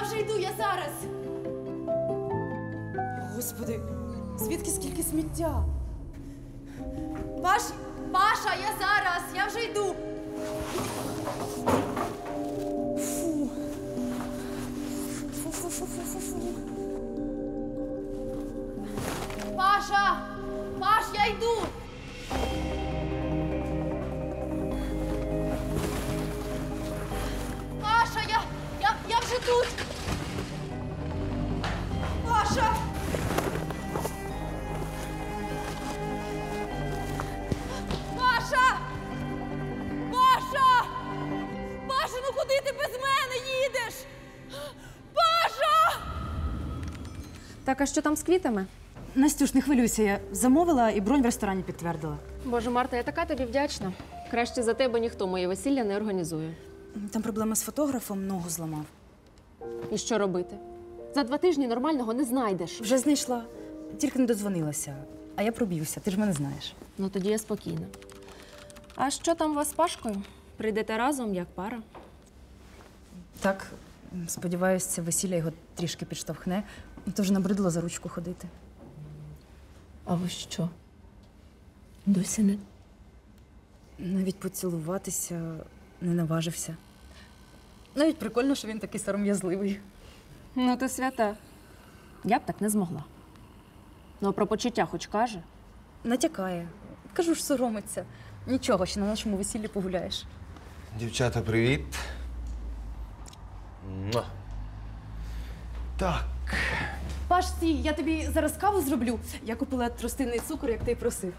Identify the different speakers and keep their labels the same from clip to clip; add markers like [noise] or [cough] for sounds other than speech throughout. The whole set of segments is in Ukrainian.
Speaker 1: я вже йду, я зараз.
Speaker 2: Господи, звідки скільки сміття?
Speaker 1: Паш, Паша, я зараз, я вже йду.
Speaker 2: Фу.
Speaker 1: Паша! Паш, я йду!
Speaker 3: А що там з квітами?
Speaker 4: Настюш, не хвилюйся, я замовила і бронь в ресторані підтвердила.
Speaker 3: Боже, Марта, я така тобі вдячна. Краще за тебе ніхто моє весілля не організує.
Speaker 4: Там проблема з фотографом, ногу зламав.
Speaker 3: І що робити? За два тижні нормального не знайдеш.
Speaker 4: Вже знайшла, тільки не дозвонилася. А я проб'юся, ти ж мене знаєш.
Speaker 3: Ну тоді я спокійна. А що там у вас з Пашкою? Прийдете разом, як пара?
Speaker 4: Так, сподіваюся, весілля його трішки підштовхне. То вже набридло за ручку ходити.
Speaker 3: А ви що? Досі не.
Speaker 4: Навіть поцілуватися не наважився. Навіть прикольно, що він такий сором'язливий.
Speaker 3: Ну, ти свята. Я б так не змогла. Ну, а про почуття хоч каже.
Speaker 4: Натякає. Кажу ж, соромиться. Нічого, ще на нашому весіллі погуляєш.
Speaker 5: Дівчата, привіт. Муа. Так.
Speaker 2: Паш, стій, я тобі зараз каву зроблю. Я купила тростинний цукор, як ти й просив.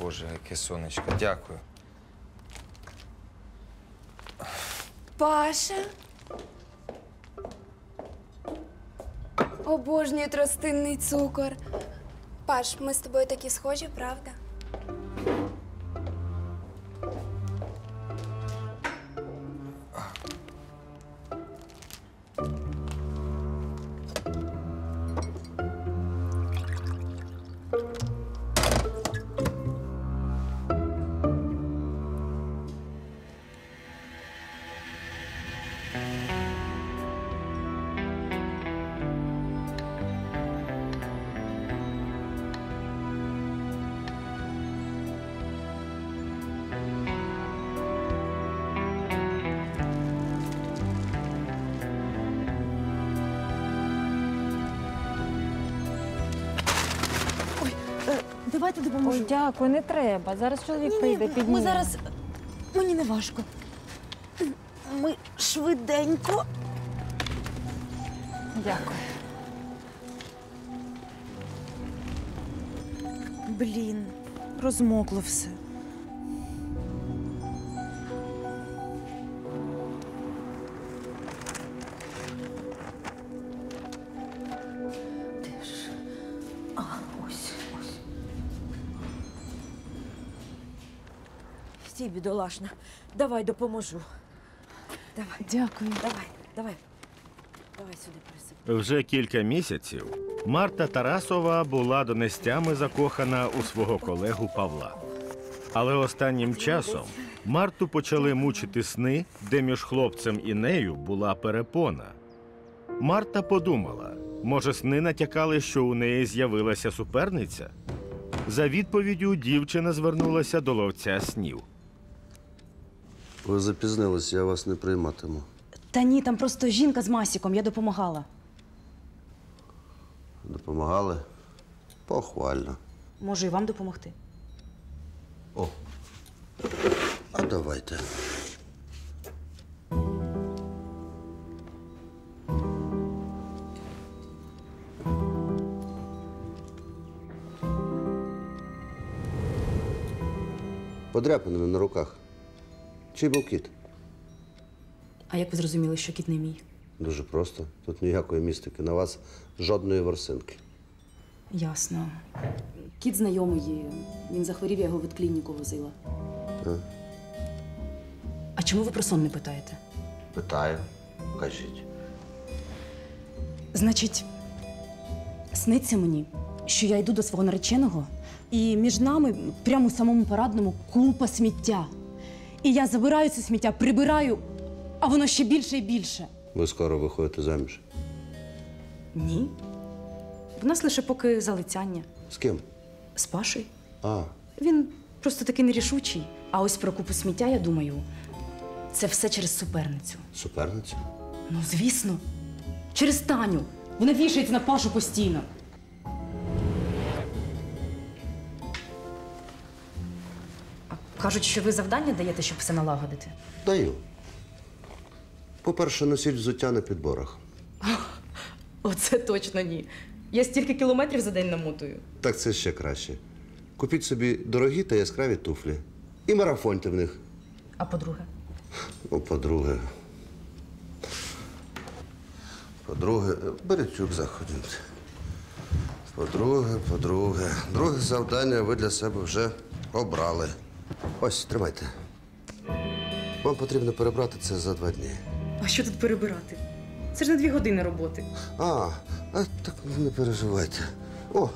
Speaker 5: Боже, яке сонечко, дякую.
Speaker 6: Паша. Обожнюю тростинний цукор. Паш, ми з тобою такі схожі, правда?
Speaker 7: Дякую, не треба. Зараз чоловік прийде, підніме.
Speaker 2: Ми зараз. Мені не важко. Ми швиденько.
Speaker 7: Дякую.
Speaker 2: Блін, розмокло все.
Speaker 8: Бідолашна. Давай допоможу. Давай,
Speaker 4: Дякую.
Speaker 8: давай, давай. Давай сюди присип.
Speaker 9: Вже кілька місяців Марта Тарасова була донестями закохана у свого колегу Павла. Але останнім часом Марту почали мучити сни, де між хлопцем і нею була перепона. Марта подумала, може, сни натякали, що у неї з'явилася суперниця? За відповіддю дівчина звернулася до ловця снів.
Speaker 10: Ви запізнились, я вас не прийматиму.
Speaker 4: Та ні, там просто жінка з масіком, я допомагала.
Speaker 10: Допомагали? Похвально.
Speaker 4: Можу і вам допомогти.
Speaker 10: О. А давайте. Подряпинами на руках. Чий був кіт?
Speaker 4: А як ви зрозуміли, що кіт не мій?
Speaker 10: Дуже просто. Тут ніякої містики. На вас жодної ворсинки.
Speaker 4: Ясно. Кіт знайомий, він захворів, я його від клініку возила.
Speaker 10: А?
Speaker 4: А чому ви про сон не питаєте?
Speaker 10: Питаю. Кажіть.
Speaker 4: Значить, сниться мені, що я йду до свого нареченого, і між нами, прямо у самому парадному, купа сміття. І я забираю це сміття, прибираю, а воно ще більше і більше.
Speaker 10: Ви скоро виходите заміж.
Speaker 4: Ні. В нас лише поки залицяння.
Speaker 10: З ким?
Speaker 4: З Пашею.
Speaker 10: А,
Speaker 4: Він просто такий нерішучий. А ось про купу сміття, я думаю, це все через суперницю.
Speaker 10: суперниця.
Speaker 4: Ну, звісно. Через Таню. Вона вішається на Пашу постійно. Кажуть, що ви завдання даєте, щоб все налагодити.
Speaker 10: Даю. По-перше, носіть взуття на підборах. [laughs]
Speaker 4: Оце точно ні. Я стільки кілометрів за день намотую.
Speaker 10: Так це ще краще. Купіть собі дорогі та яскраві туфлі. І марафоньте в них.
Speaker 4: А по-друге,
Speaker 10: Ну, по-друге. По-друге, беріть рюкзак, ходіть. По-друге, по-друге. Друге завдання ви для себе вже обрали. Ось, тримайте. Вам потрібно перебрати це за два дні.
Speaker 4: а що тут перебирати? Це ж на дві години роботи.
Speaker 10: А, а так не переживайте. О,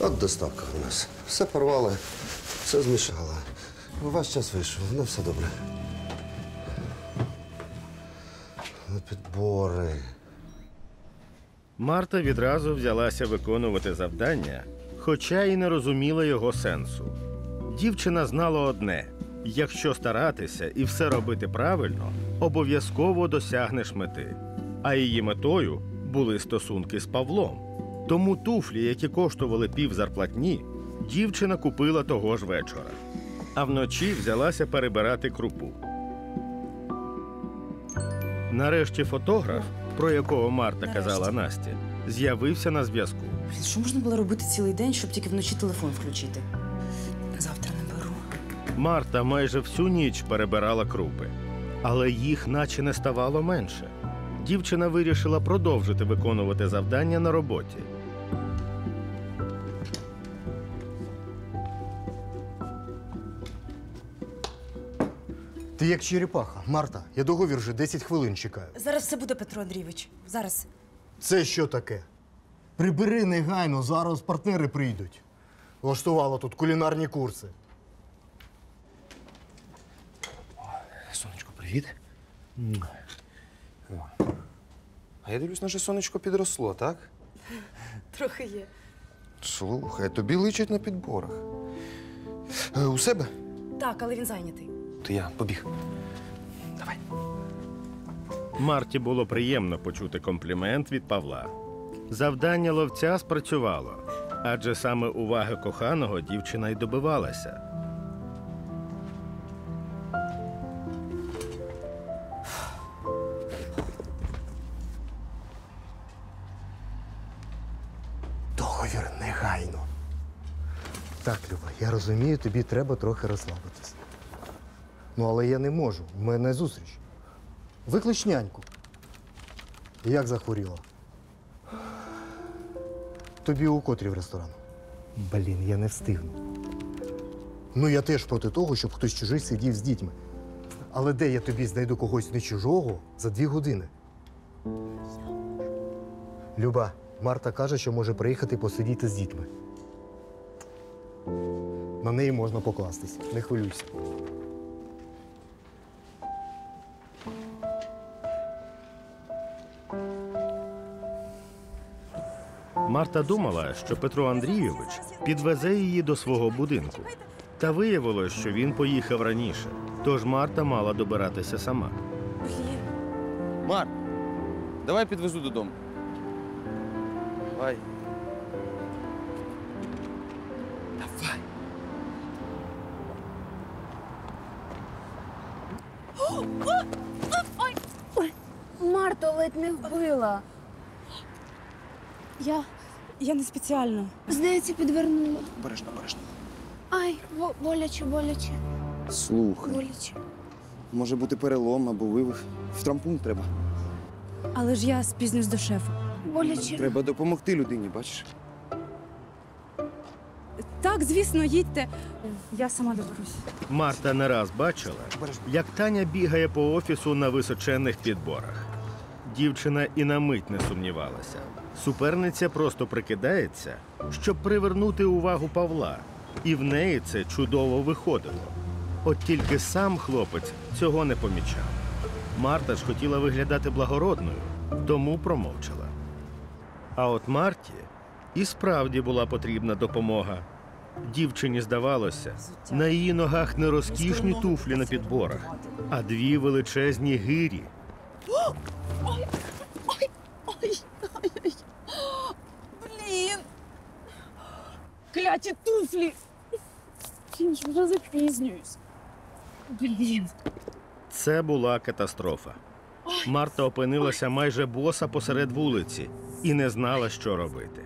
Speaker 10: от доставка у нас. Все порвали, все змішала. Ваш час вийшов, ну все добре. На підбори.
Speaker 9: Марта відразу взялася виконувати завдання, хоча й не розуміла його сенсу. Дівчина знала одне: якщо старатися і все робити правильно, обов'язково досягнеш мети. А її метою були стосунки з Павлом. Тому туфлі, які коштували пів зарплатні, дівчина купила того ж вечора. А вночі взялася перебирати крупу. Нарешті фотограф, про якого Марта казала Насті, з'явився на зв'язку.
Speaker 4: Що можна було робити цілий день, щоб тільки вночі телефон включити? Завтра.
Speaker 9: Марта майже всю ніч перебирала крупи, але їх наче не ставало менше. Дівчина вирішила продовжити виконувати завдання на роботі.
Speaker 11: Ти як черепаха, Марта, я договір вже 10 хвилин чекаю.
Speaker 4: Зараз все буде, Петро Андрійович. Зараз.
Speaker 11: Це що таке? Прибери негайно, зараз партнери прийдуть. Влаштувала тут кулінарні курси.
Speaker 5: Сонечко, привіт. А я дивлюсь, наше сонечко підросло, так?
Speaker 2: Трохи є.
Speaker 5: Слухай, тобі личить на підборах. Е, у себе?
Speaker 4: Так, але він зайнятий.
Speaker 5: То я побіг. Давай.
Speaker 9: Марті було приємно почути комплімент від Павла. Завдання ловця спрацювало, адже саме уваги коханого дівчина й добивалася.
Speaker 11: Договір негайно. Так, Люба, я розумію, тобі треба трохи розслабитися. Ну, але я не можу. У мене зустріч. Виклич няньку. Як захворіла? Тобі у котрі в ресторан? Блін, я не встигну. Ну, я теж проти того, щоб хтось чужий сидів з дітьми. Але де я тобі знайду когось не чужого за дві години? Люба, Марта каже, що може приїхати посидіти з дітьми. На неї можна покластись. Не хвилюйся.
Speaker 9: Марта думала, що Петро Андрійович підвезе її до свого будинку. Та виявилось, що він поїхав раніше, тож Марта мала добиратися сама.
Speaker 5: Мар, давай підвезу додому. Давай. Давай.
Speaker 6: Марту ледь не вбила.
Speaker 4: Я. Я не спеціально.
Speaker 6: Здається, підвернула.
Speaker 5: Бережно, бережно.
Speaker 6: Ай, бо- боляче, боляче,
Speaker 12: Слухай,
Speaker 6: боляче.
Speaker 12: може бути перелом або вивих. В травмпункт треба.
Speaker 4: Але ж я спізнюсь до шефа.
Speaker 6: Боляче.
Speaker 12: Треба допомогти людині, бачиш?
Speaker 4: Так, звісно, їдьте. Я сама доберусь.
Speaker 9: Марта не раз бачила, як Таня бігає по офісу на височенних підборах. Дівчина і на мить не сумнівалася. Суперниця просто прикидається, щоб привернути увагу Павла, і в неї це чудово виходило. От тільки сам хлопець цього не помічав. Марта ж хотіла виглядати благородною, тому промовчала. А от Марті і справді була потрібна допомога. Дівчині здавалося, на її ногах не розкішні туфлі на підборах, а дві величезні гирі.
Speaker 1: Ой, ой, ой, ой, ой. Блін. Кляті туфлі. Блін, ж вже запізнююсь. Блін.
Speaker 9: Це була катастрофа. Марта опинилася майже боса посеред вулиці і не знала, що робити.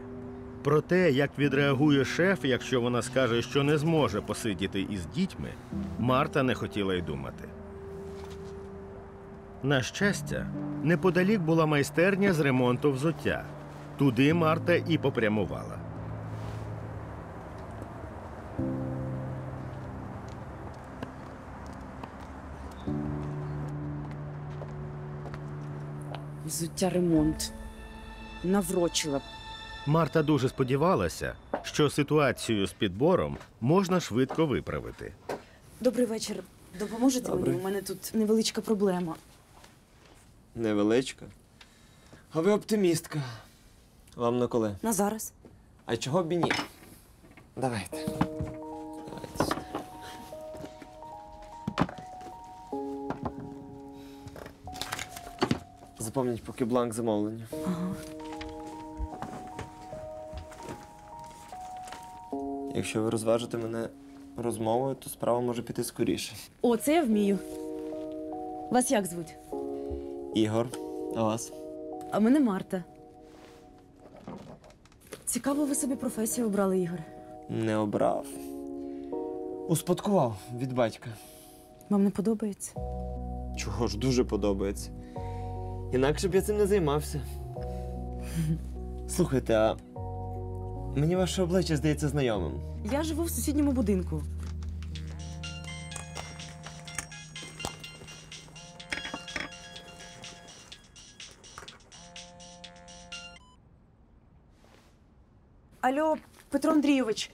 Speaker 9: Про те, як відреагує шеф, якщо вона скаже, що не зможе посидіти із дітьми, Марта не хотіла й думати. На щастя, неподалік була майстерня з ремонту взуття. Туди Марта і попрямувала.
Speaker 4: Взуття ремонт. Наврочила.
Speaker 9: Марта дуже сподівалася, що ситуацію з підбором можна швидко виправити.
Speaker 4: Добрий вечір. Допоможете
Speaker 13: Добрий.
Speaker 4: мені? У мене тут невеличка проблема.
Speaker 13: Невеличка. А ви оптимістка. Вам на коли?
Speaker 4: На зараз.
Speaker 13: А чого б і ні? Давайте. Давайте сюди. Поки бланк замовлення.
Speaker 4: Ага.
Speaker 13: Якщо ви розважите мене розмовою, то справа може піти скоріше.
Speaker 4: О, це я вмію. Вас як звуть?
Speaker 13: Ігор, а вас?
Speaker 4: А мене Марта. Цікаво, ви собі професію обрали, Ігор.
Speaker 13: Не обрав. Успадкував від батька.
Speaker 4: Вам не подобається?
Speaker 13: Чого ж дуже подобається. Інакше б я цим не займався. [laughs] Слухайте, а мені ваше обличчя здається знайомим.
Speaker 4: Я живу в сусідньому будинку. Алло, Петро Андрійович.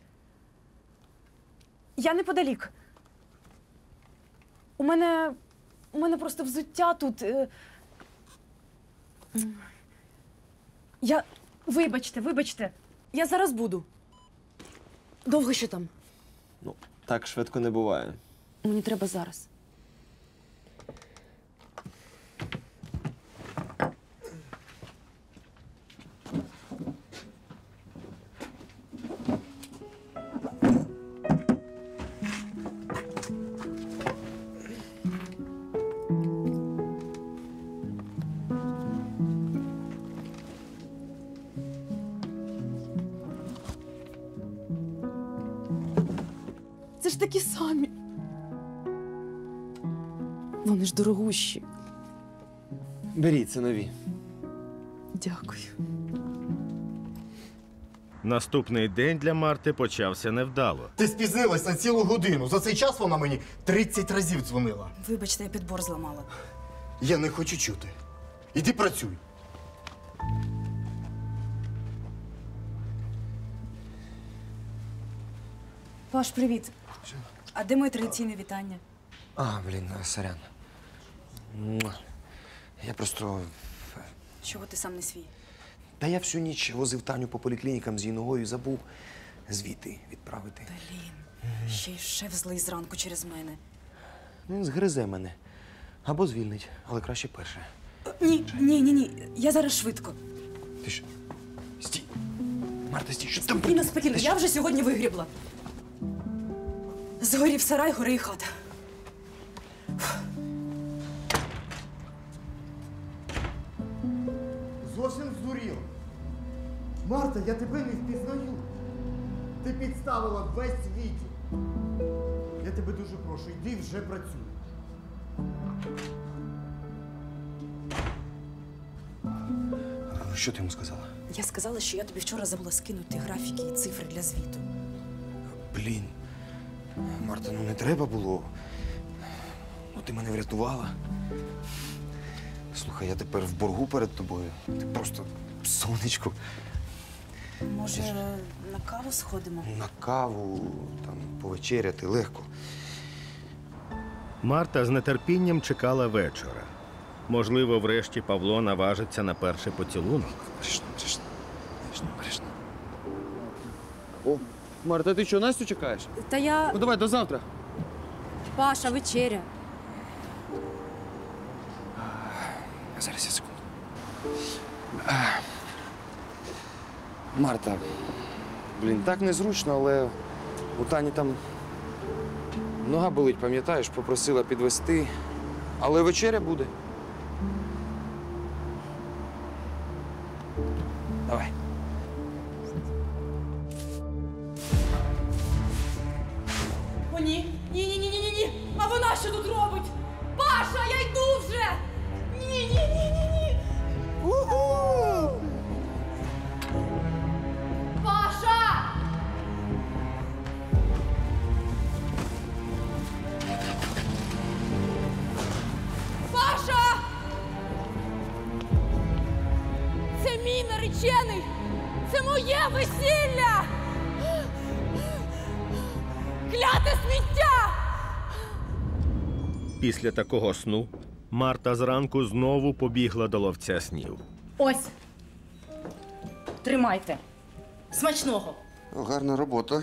Speaker 4: Я неподалік. У мене. У мене просто взуття тут. е. Я. Вибачте, вибачте. Я зараз буду. Довго ще там?
Speaker 13: Ну, так швидко не буває.
Speaker 4: Мені треба зараз. Ж такі самі. Вони ж дорогущі.
Speaker 13: Беріть, це нові.
Speaker 4: Дякую.
Speaker 9: Наступний день для Марти почався невдало.
Speaker 11: Ти спізнилась на цілу годину. За цей час вона мені 30 разів дзвонила.
Speaker 4: Вибачте, я підбор зламала.
Speaker 11: Я не хочу чути. Іди працюй.
Speaker 4: Паш, привіт. А де моє традиційне вітання?
Speaker 14: А, блін, сорян. Я просто.
Speaker 4: Чого ти сам не свій?
Speaker 14: Та я всю ніч возив Таню по поліклінікам з її ногою і забув звідти відправити.
Speaker 4: Блін, ще й шеф злий зранку через мене.
Speaker 14: Він згризе мене. Або звільнить, але краще перше.
Speaker 4: Ні, ні, ні, ні. Я зараз швидко.
Speaker 14: Ти що? Стій. Марта, стій, що там?
Speaker 4: Спокійно, спокійно, я вже сьогодні вигрібла. Згорів сарай, гори і хата.
Speaker 11: Зовсім здуріла. Марта, я тебе не впізнаю. Ти підставила весь світ. Я тебе дуже прошу, йди вже працюй.
Speaker 14: Що ти йому сказала?
Speaker 4: Я сказала, що я тобі вчора забула скинути графіки і цифри для звіту.
Speaker 14: Блін. Марта, ну не треба було. Ну, ти мене врятувала. Слухай, я тепер в боргу перед тобою. Ти просто сонечко.
Speaker 4: Може, на каву сходимо?
Speaker 14: На каву, там, повечеряти легко.
Speaker 9: Марта з нетерпінням чекала вечора. Можливо, врешті Павло наважиться на перший поцілунок.
Speaker 14: О, Марта, ти що, Настю чекаєш?
Speaker 4: Та я.
Speaker 14: Ну давай до завтра.
Speaker 4: Паша, вечеря.
Speaker 14: Зараз я секунду. Марта. Блін, так незручно, але у Тані там нога болить, пам'ятаєш, попросила підвести. Але вечеря буде.
Speaker 1: Мій наречений! Це моє весілля! Кляте сміття!
Speaker 9: Після такого сну Марта зранку знову побігла до ловця снів.
Speaker 4: Ось. Тримайте. Смачного.
Speaker 10: Гарна робота.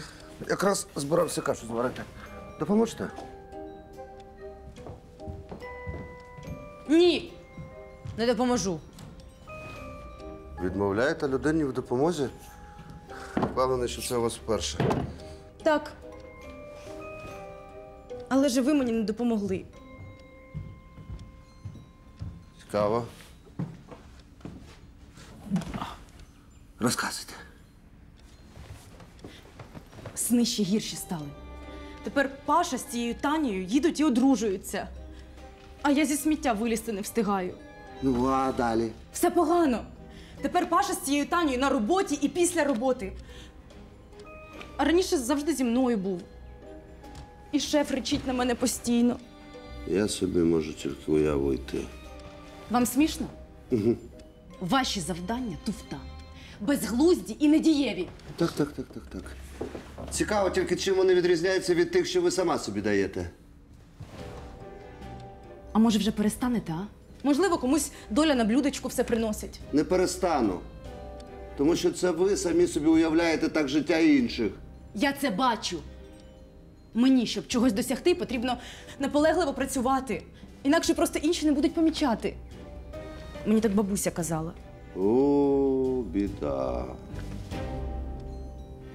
Speaker 10: Якраз збирався кашу зварити. Допоможете?
Speaker 4: Ні. Не допоможу.
Speaker 10: Відмовляєте людині в допомозі? Впевнений, що це у вас вперше.
Speaker 4: Так. Але ж ви мені не допомогли.
Speaker 10: Цікаво. Розказуйте.
Speaker 4: Сни ще гірші стали. Тепер Паша з цією Танією їдуть і одружуються. А я зі сміття вилізти не встигаю.
Speaker 10: Ну, а далі?
Speaker 4: Все погано. Тепер Паша з цією Танією на роботі і після роботи. А раніше завжди зі мною був. І шеф речить на мене постійно.
Speaker 10: Я собі можу тільки уявити.
Speaker 4: Вам смішно?
Speaker 10: Угу.
Speaker 4: Ваші завдання туфта. Безглузді і недієві.
Speaker 10: Так, так, так, так, так. Цікаво тільки, чим вони відрізняються від тих, що ви сама собі даєте.
Speaker 4: А може вже перестанете, а? Можливо, комусь доля на блюдечку все приносить.
Speaker 10: Не перестану. Тому що це ви самі собі уявляєте так життя інших.
Speaker 4: Я це бачу. Мені, щоб чогось досягти, потрібно наполегливо працювати. Інакше просто інші не будуть помічати. Мені так бабуся казала.
Speaker 10: О, біда.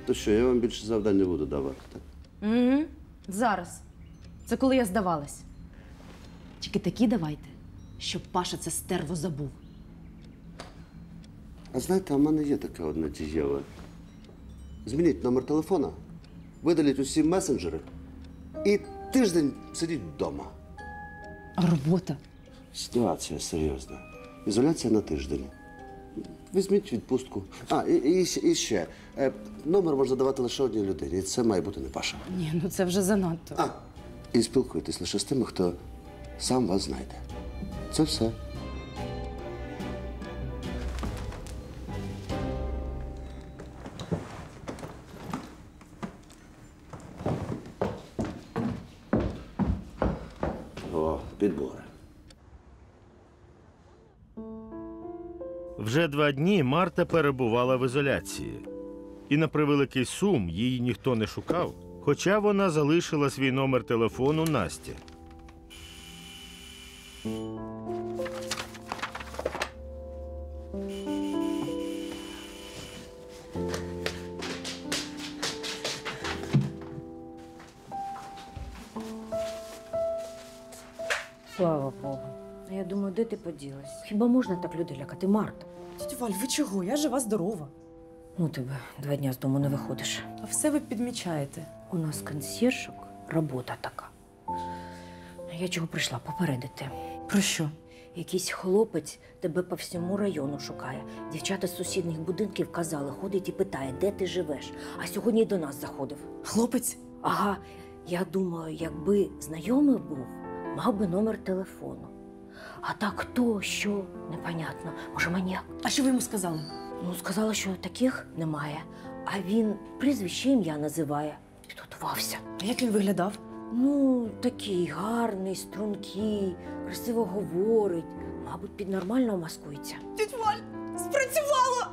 Speaker 10: То що, я вам більше завдань не буду давати, так?
Speaker 4: Угу. Зараз. Це коли я здавалась. Тільки такі давайте, щоб Паша це стерво забув.
Speaker 10: А знаєте, в мене є таке одне дієве. Змініть номер телефона, видаліть усі месенджери і тиждень сидіть вдома.
Speaker 4: А робота?
Speaker 10: Ситуація серйозна. Ізоляція на тиждень. Візьміть відпустку. А, і, і, і ще. Е, номер можна давати лише одній людині. І це має бути не Паша.
Speaker 4: Ні, ну це вже занадто.
Speaker 10: А, і спілкуйтесь лише з тими, хто сам вас знайде. Це все. О, підбори.
Speaker 9: Вже два дні Марта перебувала в ізоляції. І на превеликий сум її ніхто не шукав, хоча вона залишила свій номер телефону Насті.
Speaker 8: Слава Богу. А я думаю, де ти поділась? Хіба можна так людей лякати, Марта?
Speaker 4: Тетя Валь, ви чого? Я жива здорова.
Speaker 8: Ну, тебе два дня з дому не виходиш.
Speaker 4: А все ви підмічаєте.
Speaker 8: У нас консьєршок робота така. Я чого прийшла попередити.
Speaker 4: Про що?
Speaker 8: Якийсь хлопець тебе по всьому району шукає. Дівчата з сусідніх будинків казали, ходить і питає, де ти живеш. А сьогодні й до нас заходив.
Speaker 4: Хлопець?
Speaker 8: Ага, я думаю, якби знайомий був, мав би номер телефону. А так хто, що, непонятно. Може, маніяк?
Speaker 4: А що ви йому сказали?
Speaker 8: Ну, сказала, що таких немає. А він прізвище ім'я називає. Підготувався.
Speaker 4: А як він виглядав?
Speaker 8: Ну, такий гарний, стрункий, красиво говорить. Мабуть, під нормально маскується.
Speaker 1: Тетя Валь, спрацювало!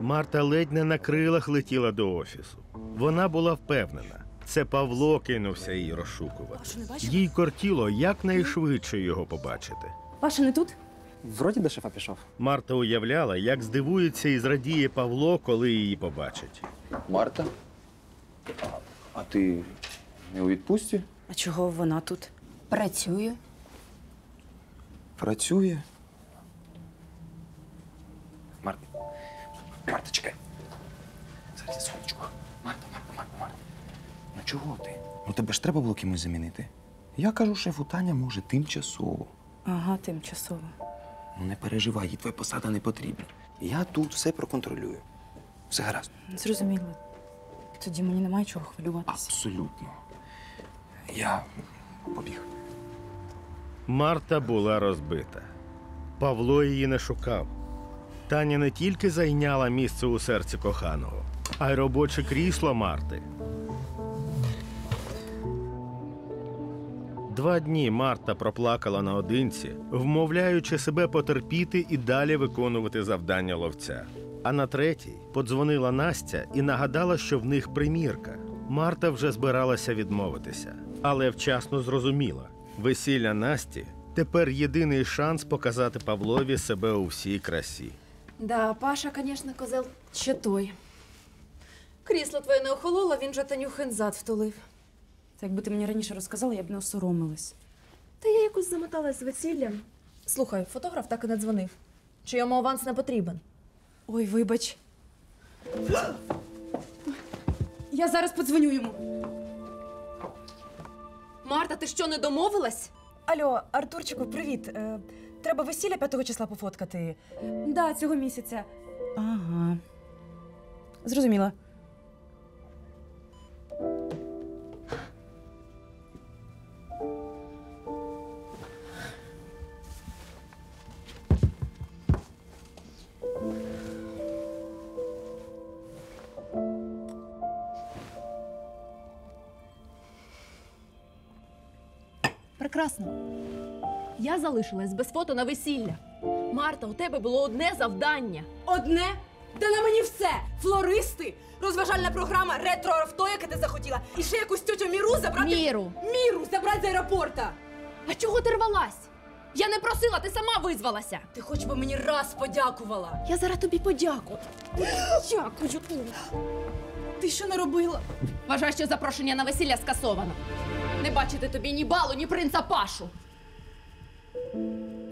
Speaker 9: Марта ледь не на крилах летіла до офісу. Вона була впевнена, це Павло кинувся її розшукувати.
Speaker 4: Не бачила?
Speaker 9: Їй кортіло якнайшвидше його побачити.
Speaker 4: Паша не тут?
Speaker 13: Вроді до шефа пішов.
Speaker 9: Марта уявляла, як здивується і зрадіє Павло, коли її побачить.
Speaker 12: Марта? А, а ти не у відпустці?
Speaker 4: А чого вона тут?
Speaker 2: Працюю.
Speaker 12: Працює. Марта. Марта, чекай. Зараз я сонечко. Марта, Марта, Марта, Марта. Ну чого ти? Ну тебе ж треба було кимось замінити. Я кажу, шефу Таня може тимчасово.
Speaker 4: Ага, тимчасово.
Speaker 12: Ну не переживай, їй твоя посада не потрібна. Я тут все проконтролюю. Все гаразд.
Speaker 4: Зрозуміло. Тоді мені немає чого хвилюватися.
Speaker 12: Абсолютно. Я побіг.
Speaker 9: Марта була розбита. Павло її не шукав. Таня не тільки зайняла місце у серці коханого, а й робоче крісло Марти. Два дні Марта проплакала наодинці, вмовляючи себе потерпіти і далі виконувати завдання ловця. А на третій подзвонила Настя і нагадала, що в них примірка. Марта вже збиралася відмовитися, але вчасно зрозуміла: весілля Насті тепер єдиний шанс показати Павлові себе у всій красі.
Speaker 2: Да, Паша, звісно, козел ще той. Крісло твоє не охололо, він же Танюхин зад втулив.
Speaker 4: Та якби ти мені раніше розказала, я б не осоромилась.
Speaker 2: Та я якось замоталась з весіллям. Слухай, фотограф так і не дзвонив. Чи йому аванс не потрібен?
Speaker 4: Ой, вибач. Я зараз подзвоню йому.
Speaker 2: Марта, ти що, не домовилась?
Speaker 4: Алло, Артурчику, привіт. Е, треба весілля 5 числа пофоткати. Да, цього місяця. Ага. Зрозуміла.
Speaker 2: Прекрасно. Я залишилась без фото на весілля. Марта, у тебе було одне завдання.
Speaker 4: Одне? Де на мені все! Флористи, розважальна програма, ретро-авто, яке ти захотіла, і ще якусь тьотю Міру забрати.
Speaker 2: Міру.
Speaker 4: Міру забрати з аеропорта.
Speaker 2: А чого ти рвалась? Я не просила, ти сама визвалася.
Speaker 4: Ти хоч би мені раз подякувала.
Speaker 2: Я зараз тобі подякую.
Speaker 4: Дякую. Ти що не робила?
Speaker 2: Вважаю, що запрошення на весілля скасовано. Не бачити тобі ні балу, ні принца Пашу.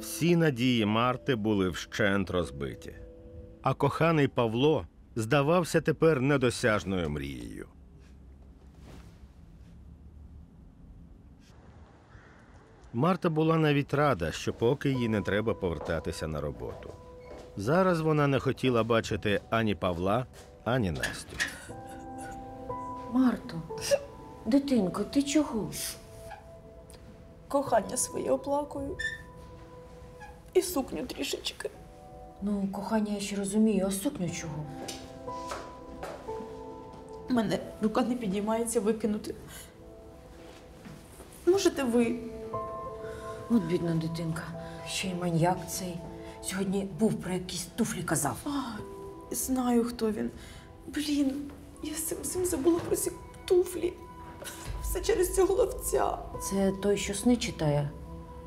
Speaker 9: Всі надії Марти були вщент розбиті. А коханий Павло здавався тепер недосяжною мрією. Марта була навіть рада, що поки їй не треба повертатися на роботу. Зараз вона не хотіла бачити ані Павла, ані Настю.
Speaker 8: Марто, дитинко, ти чого?
Speaker 1: Кохання своє оплакую. І сукню трішечки.
Speaker 8: Ну, кохання, я ще розумію, а сукню чого?
Speaker 1: У мене рука не підіймається викинути. Можете ви?
Speaker 8: От бідна дитинка. Ще й маньяк цей. Сьогодні був про якісь туфлі казав.
Speaker 1: А, знаю, хто він. Блін, я цим всім забула про ці туфлі. Все через цього ловця.
Speaker 8: Це той, що сни читає.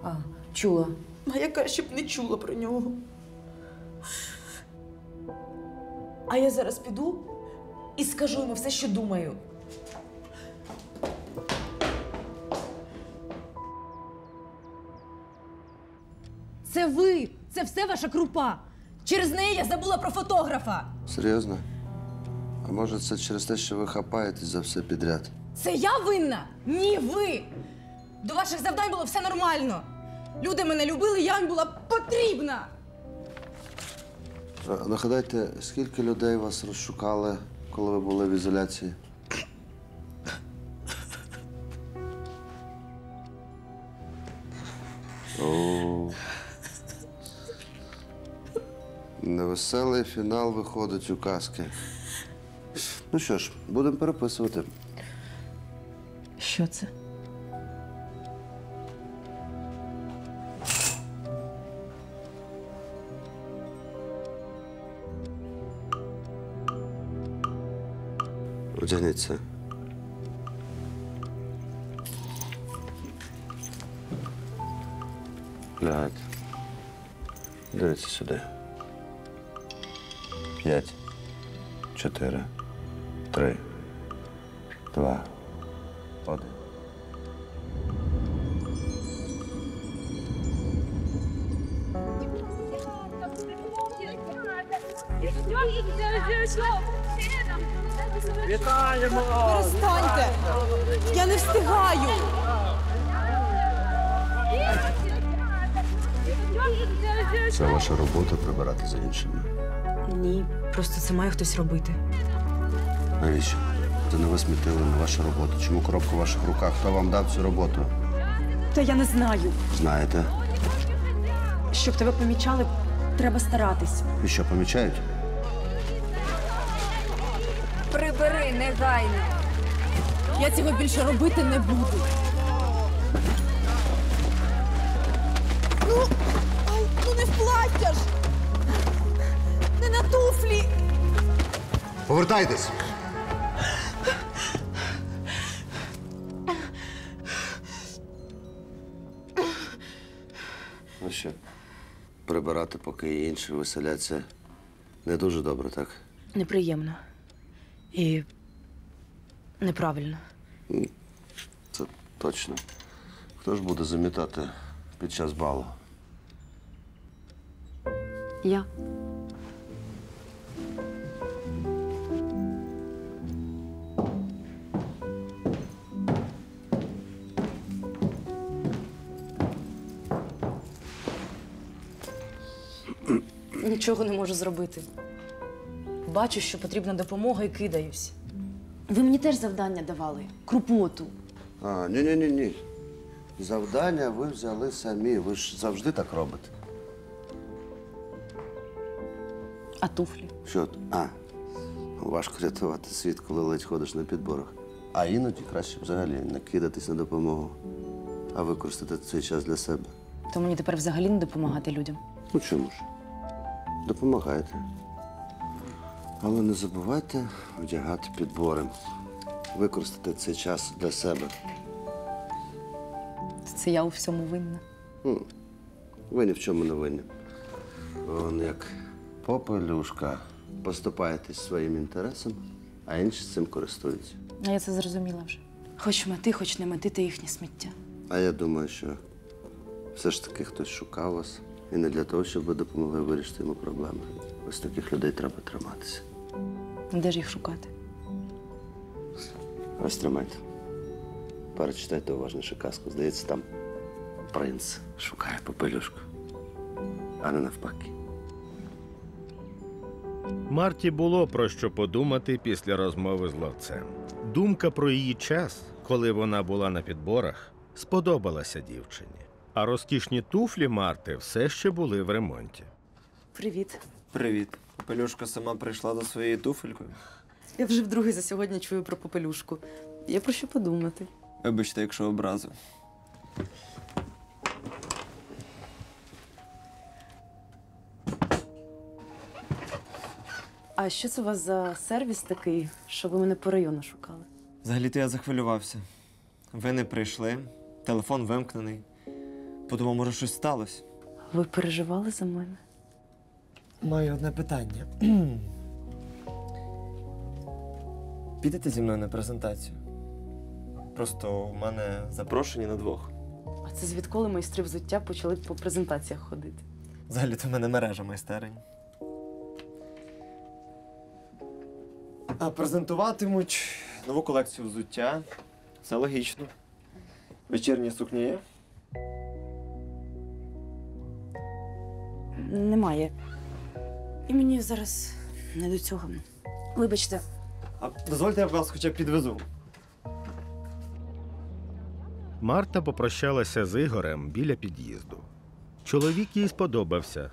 Speaker 8: А, чула.
Speaker 1: А яка ще б не чула про нього. А я зараз піду і скажу йому все, що думаю.
Speaker 4: Це ви! Це все ваша крупа! Через неї я забула про фотографа!
Speaker 10: Серйозно? А може це через те, що ви хапаєтесь за все підряд?
Speaker 4: Це я винна? Ні, ви! До ваших завдань було все нормально. Люди мене любили, я їм була потрібна.
Speaker 10: А Нагадайте, скільки людей вас розшукали, коли ви були в ізоляції? Невеселий фінал виходить у казки. Ну що ж, будемо переписувати.
Speaker 3: Що це?
Speaker 10: Одягніться. Лягайте. Дивіться сюди. П'ять, чотири, три, два, один.
Speaker 1: Вітаємо! Перестаньте! Я не встигаю!
Speaker 10: Це ваша робота прибирати за іншими.
Speaker 4: Ні, просто це має хтось робити.
Speaker 10: Навіщо? Це не ви смітили, не ваша робота. Чому коробка в ваших руках? Хто вам дав цю роботу?
Speaker 4: Та я не знаю.
Speaker 10: Знаєте?
Speaker 4: Щоб тебе помічали, треба старатись.
Speaker 10: І що помічають?
Speaker 1: Прибери негайно! Я цього більше робити не буду. Ну, ай, ну не в плаття ж! Не на туфлі!
Speaker 10: Повертайтесь! Прибирати, поки інші веселяться, не дуже добре, так?
Speaker 4: Неприємно. І неправильно.
Speaker 10: Це точно. Хто ж буде замітати під час балу?
Speaker 4: Я. Нічого не можу зробити. Бачу, що потрібна допомога і кидаюсь. Ви мені теж завдання давали. Крупоту.
Speaker 10: А, ні, ні, ні, ні. Завдання ви взяли самі. Ви ж завжди так робите.
Speaker 4: А туфлі?
Speaker 10: Що? А, важко рятувати світ, коли ледь ходиш на підборах. А іноді краще взагалі не кидатись на допомогу, а використати цей час для себе.
Speaker 4: То мені тепер взагалі не допомагати людям.
Speaker 10: Ну чому ж? Допомагайте. Але не забувайте вдягати підбори. Використати цей час для себе.
Speaker 4: Це я у всьому винна.
Speaker 10: М, Ви ні в чому не винні. Вон як попелюшка. Поступаєтесь своїм інтересом, а інші цим користуються.
Speaker 4: А я це зрозуміла вже. Хоч мети, хоч не мети, та їхнє сміття.
Speaker 10: А я думаю, що все ж таки хтось шукав вас. І не для того, щоб ви допомогли вирішити йому проблеми. Ось таких людей треба триматися.
Speaker 4: Де ж їх шукати?
Speaker 10: Ось тримайте. Перечитайте уважніше казку. Здається, там принц шукає попелюшку, а не навпаки.
Speaker 9: Марті було про що подумати після розмови з ловцем. Думка про її час, коли вона була на підборах, сподобалася дівчині. А розкішні туфлі Марти все ще були в ремонті.
Speaker 13: Привіт. Привіт. Пелюшка сама прийшла за своєю туфелькою.
Speaker 4: Я вже вдруге за сьогодні чую про попелюшку. Є про що подумати.
Speaker 13: Вибачте, якщо образу.
Speaker 4: А що це у вас за сервіс такий, що ви мене по району шукали?
Speaker 13: Взагалі-то я захвилювався. Ви не прийшли, телефон вимкнений. Подумав, може, щось сталося.
Speaker 4: Ви переживали за мене?
Speaker 13: Маю одне питання. [clears throat] Підете зі мною на презентацію? Просто у мене запрошені на двох.
Speaker 4: А це звідколи майстри взуття почали по презентаціях ходити?
Speaker 13: Взагалі-то в мене мережа майстерень. А презентуватимуть нову колекцію взуття. Все логічно. Вечірні сукні є?
Speaker 4: Немає. І мені зараз не до цього. Вибачте.
Speaker 13: А дозвольте, я вас хоча б підвезу.
Speaker 9: Марта попрощалася з Ігорем біля під'їзду. Чоловік їй сподобався,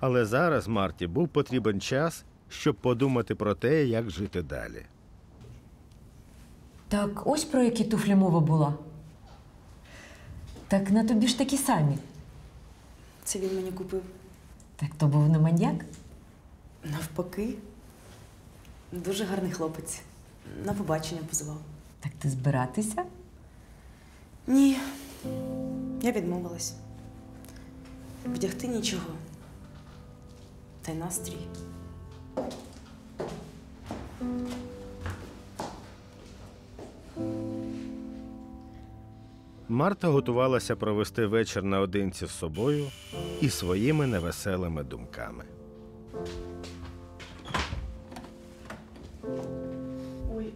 Speaker 9: але зараз Марті був потрібен час, щоб подумати про те, як жити далі.
Speaker 8: Так ось про які туфлі мова була. Так на тобі ж такі самі.
Speaker 4: Це він мені купив.
Speaker 8: Так то був не маньяк?
Speaker 4: Навпаки. Дуже гарний хлопець. На побачення позивав.
Speaker 8: Так ти збиратися?
Speaker 4: Ні. Я відмовилась. Вдягти нічого. Та й настрій.
Speaker 9: Марта готувалася провести вечір наодинці з собою і своїми невеселими думками.
Speaker 4: Ой.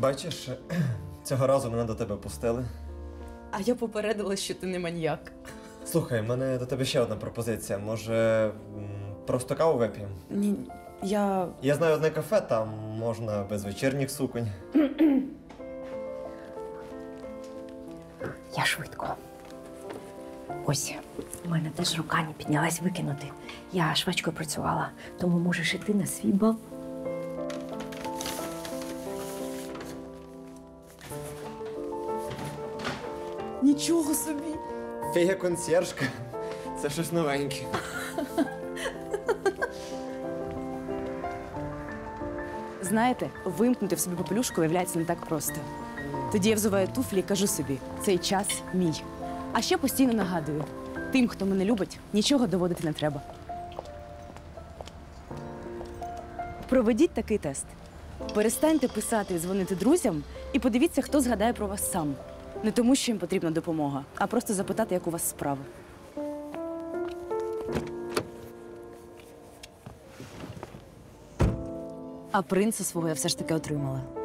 Speaker 13: Бачиш, [clears throat] цього разу мене до тебе пустили.
Speaker 4: А я попередила, що ти не маньяк.
Speaker 13: Слухай, в мене до тебе ще одна пропозиція. Може, просто каву вип'ємо?
Speaker 4: Ні, я.
Speaker 13: Я знаю одне кафе, там можна без вечірніх суконь. [clears throat]
Speaker 8: Я швидко. Ось, у мене теж рука не піднялась викинути. Я швачкою працювала, тому можеш іти на свій бал.
Speaker 4: Нічого собі.
Speaker 13: Фея консьержка. Це щось новеньке.
Speaker 4: Знаєте, вимкнути в собі попелюшку виявляється не так просто. Тоді я взуваю туфлі і кажу собі, цей час мій. А ще постійно нагадую: тим, хто мене любить, нічого доводити не треба. Проведіть такий тест. Перестаньте писати і дзвонити друзям і подивіться, хто згадає про вас сам. Не тому, що їм потрібна допомога, а просто запитати, як у вас справи. А принца свого я все ж таки отримала.